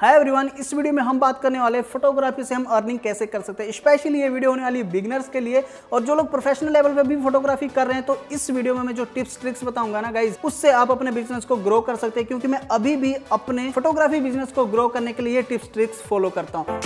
Hi everyone इस video में हम बात करने वाले फोटोग्राफी से हम अर्निंग कैसे कर सकते हैं। स्पेशली ये वीडियो होने वाली बिगनर्स के लिए और जो लोग प्रोफेशनल लेवल पे भी फोटोग्राफी कर रहे हैं तो इस वीडियो में मैं जो टिप्स ट्रिक्स बताऊँगा ना गाइज़ उससे आप अपने बिज़नेस को ग्रो कर सकते हैं, क्योंकि मैं अभी भी अपने फोटोग्राफी बिज़नेस को ग्रो करने के लिए टिप्स ट्रिक्स फॉलो करता हूँ।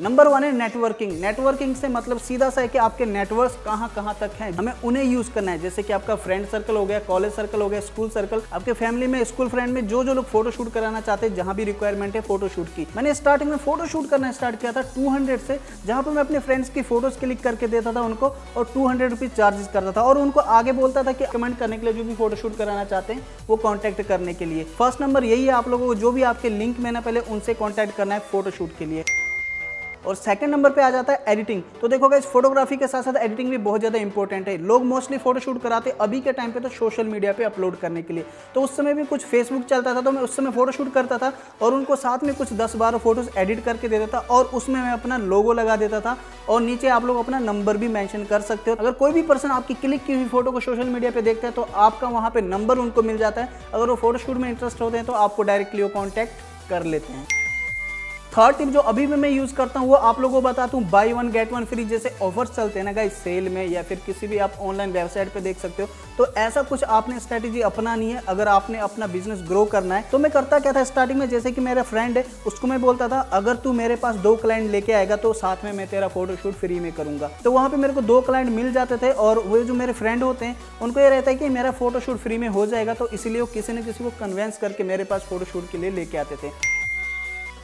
नंबर वन है नेटवर्किंग नेटवर्किंग से मतलब सीधा सा है कि आपके नेटवर्क कहाँ कहाँ तक हैं। हमें उन्हें यूज़ करना है। जैसे कि आपका फ्रेंड सर्कल हो गया कॉलेज सर्कल हो गया स्कूल सर्कल आपके फैमिली में स्कूल फ्रेंड में जो जो लोग फ़ोटो शूट कराना चाहते हैं, जहाँ भी रिक्वायरमेंट है फ़ोटो शूट की। मैंने स्टार्टिंग में फ़ोटो शूट करना स्टार्ट किया था टू से, जहाँ पर मैं अपने फ्रेंड्स की फ़ोटोज़ क्लिक करके देता था उनको और टू हंड्रेड चार्जेस करता था। और उनको आगे बोलता था कि कमेंट करने के लिए जो भी फ़ोटो शूट कराना चाहते हैं, वो कॉन्टैक्ट करने के लिए। फ़र्स्ट नंबर यही है आप लोगों को, जो भी आपके लिंक में ना पहले उनसे कॉन्टैक्ट करना है फ़ोटो शूट के लिए। और सेकंड नंबर पे आ जाता है एडिटिंग तो देखो इस फोटोग्राफी के साथ साथ एडिटिंग भी बहुत ज़्यादा इंपॉर्टेंट है. लोग मोस्टली फ़ोटो शूट कराते अभी के टाइम पे तो सोशल मीडिया पे अपलोड करने के लिए. तो उस समय भी कुछ फेसबुक चलता था तो मैं उस समय फ़ोटो शूट करता था और उनको साथ में कुछ दस बारह फ़ोटोज़ एडिट करके देता था और उसमें मैं अपना लोगो लगा देता था और नीचे आप लोग अपना नंबर भी मैंशन कर सकते हो. अगर कोई भी पर्सन आपकी क्लिक की हुई फ़ोटो को सोशल मीडिया पर देखता है तो आपका वहाँ पर नंबर उनको मिल जाता है. अगर वो फोटोशूट में इंटरेस्ट होते हैं तो आपको डायरेक्टली वो कॉन्टैक्ट कर लेते हैं. थर्ड टिप जो अभी भी मैं यूज़ करता हूँ, वो आप लोगों को बताता हूँ buy one get one free जैसे ऑफर्स चलते हैं ना गाइस सेल में या फिर किसी भी आप ऑनलाइन वेबसाइट पे देख सकते हो। तो ऐसा कुछ आपने स्ट्रेटेजी अपनानी है, अगर आपने अपना बिज़नेस ग्रो करना है तो मैं करता क्या था स्टार्टिंग में, जैसे कि मेरा फ्रेंड है, उसको मैं बोलता था, अगर तू मेरे पास दो क्लाइंट लेके आएगा तो साथ में मैं तेरा फोटोशूट फ्री में करूँगा। तो वहाँ पे मेरे को दो क्लाइंट मिल जाते थे और वो जो मेरे फ्रेंड होते हैं, उनको ये रहता है कि मेरा फोटोशूट फ्री में हो जाएगा तो इसीलिए वो किसी न किसी को कन्वेंस करके मेरे पास फोटोशूट के लिए लेके आते थे।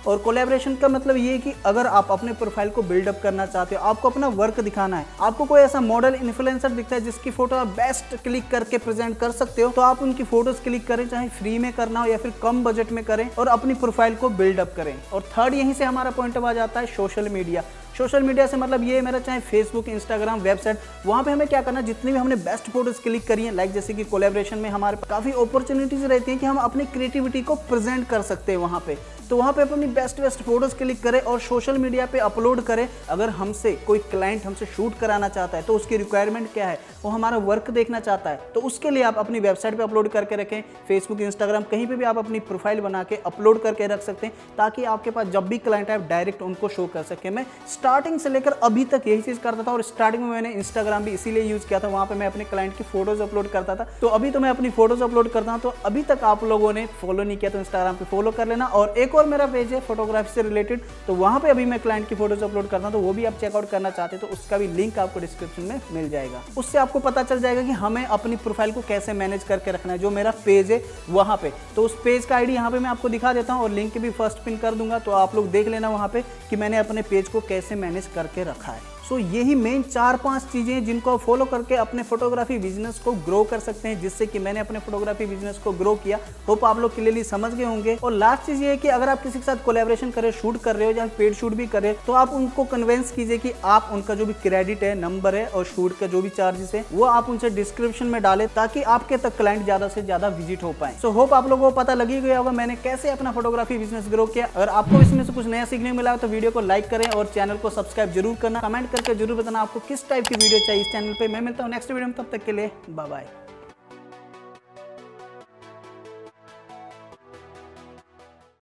और कोलेब्रेशन का मतलब ये कि अगर आप अपने प्रोफ़ाइल को बिल्डअप करना चाहते हो, आपको अपना वर्क दिखाना है, आपको कोई ऐसा मॉडल इन्फ्लुएंसर दिखता है जिसकी फ़ोटो आप बेस्ट क्लिक करके प्रेजेंट कर सकते हो तो आप उनकी फ़ोटोज़ क्लिक करें, चाहे फ्री में करना हो या फिर कम बजट में करें और अपनी प्रोफ़ाइल को बिल्डअप करें। और थर्ड यहीं से हमारा पॉइंट आ जाता है सोशल मीडिया सोशल मीडिया से मतलब ये मेरा चाहे फेसबुक इंस्टाग्राम वेबसाइट वहाँ पे हमें क्या करना जितनी भी हमने बेस्ट फ़ोटोज़ क्लिक करी है लाइक जैसे कि कोलेब्रेशन में हमारे काफ़ी अपॉर्चुनिटीज़ रहती हैं कि हम अपनी क्रिएटिविटी को प्रेजेंट कर सकते हैं वहाँ पे। तो वहाँ पे अपनी बेस्ट बेस्ट फ़ोटोज़ क्लिक करें और सोशल मीडिया पे अपलोड करें। अगर हमसे कोई क्लाइंट हमसे शूट कराना चाहता है तो उसकी रिक्वायरमेंट क्या है? वो हमारा वर्क देखना चाहता है। तो उसके लिए आप अपनी वेबसाइट पे अपलोड करके रखें फेसबुक इंस्टाग्राम कहीं पे भी आप अपनी प्रोफ़ाइल बना के अपलोड करके रख सकते हैं, ताकि आपके पास जब भी क्लाइंट आए डायरेक्ट उनको शो कर सके। मैं स्टार्टिंग से लेकर अभी तक यही चीज़ करता था और स्टार्टिंग में मैंने इंस्टाग्राम भी इसीलिए यूज़ किया था, वहाँ पर मैं अपने क्लाइंट की फ़ोटोज़ अपलोड करता था। तो अभी तो मैं अपनी फ़ोटोज़ अपलोड करता हूँ तो अभी तक आप लोगों ने फॉलो नहीं किया तो इंस्टाग्राम पर फॉलो कर लेना। और एक और मेरा पेज है फोटोग्राफी से रिलेटेड तो वहाँ पे अभी मैं क्लाइंट की फ़ोटोज़ अपलोड करता हूँ तो वो भी आप चेकआउट करना चाहते तो उसका भी लिंक आपको डिस्क्रिप्शन में मिल जाएगा। उससे आपको पता चल जाएगा कि हमें अपनी प्रोफ़ाइल को कैसे मैनेज करके रखना है, जो मेरा पेज है वहाँ पे। तो उस पेज का आईडी यहाँ पे मैं आपको दिखा देता हूँ और लिंक भी फ़र्स्ट पिन कर दूँगा तो आप लोग देख लेना वहाँ पे कि मैंने अपने पेज को कैसे मैनेज करके रखा है। सो यही मेन चार पाँच चीज़ें जिनको आप फॉलो करके अपने फोटोग्राफी बिज़नेस को ग्रो कर सकते हैं, जिससे कि मैंने अपने फोटोग्राफी बिज़नेस को ग्रो किया। होप आप लोग क्लियरली समझ गए होंगे। और लास्ट चीज़ ये है कि अगर आप किसी के साथ कोलेबोरेशन करे शूट कर रहे हो या पेड शूट भी कर रहे हो तो आप उनको कन्वेंस कीजिए कि आप उनका जो भी क्रेडिट है नंबर है और शूट का जो भी चार्जेस है, वो आप उनसे डिस्क्रिप्शन में डालें ताकि आपके तक क्लाइंट ज़्यादा से ज़्यादा विज़िट हो पाए। सो होप आप लोगों को पता लगी गया होगा, मैंने कैसे अपना फोटोग्राफी बिज़नेस ग्रो किया। अगर आपको इसमें से कुछ नया सीखने मिला तो वीडियो को लाइक करें और चैनल को सब्सक्राइब ज़रूर करना। कमेंट करके ज़रूर बताना आपको किस टाइप की वीडियो चाहिए इस चैनल पर मैं मिलता हूँ नेक्स्ट वीडियो में, तब तक के लिए बाय बाय